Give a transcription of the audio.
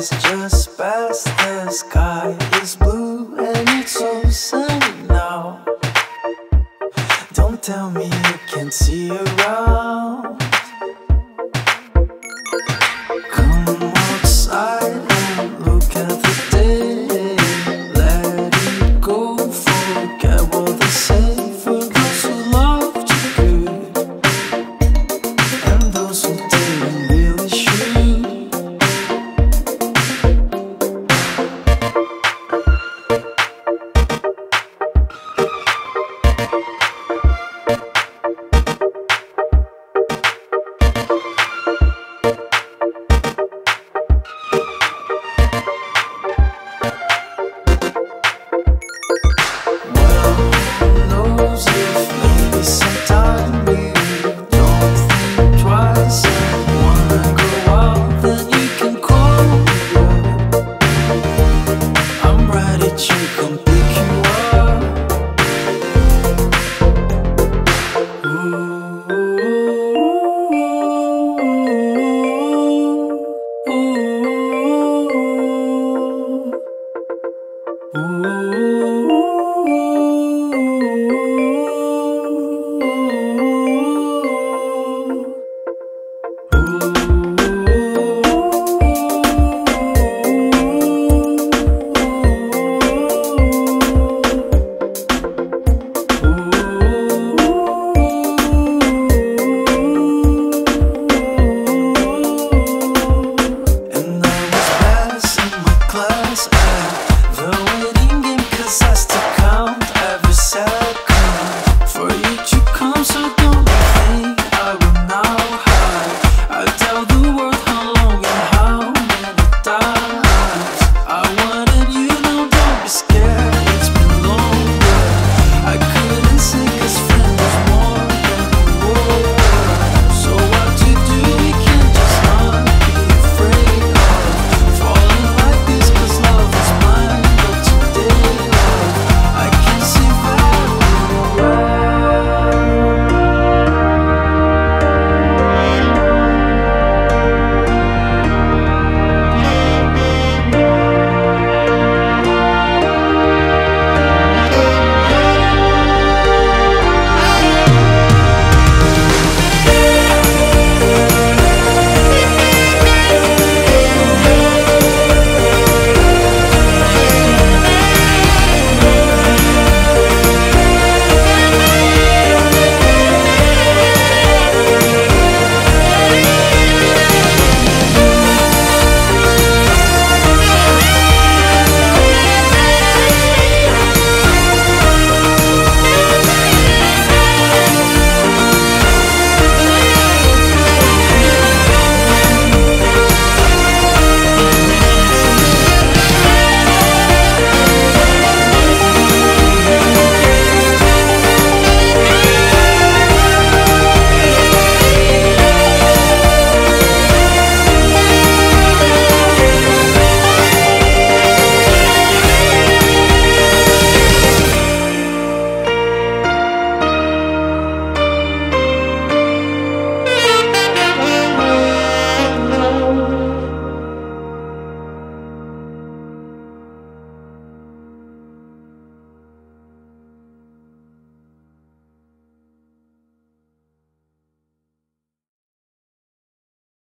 just past the sky is blue and it's so sunny now. Don't tell me you can't see around.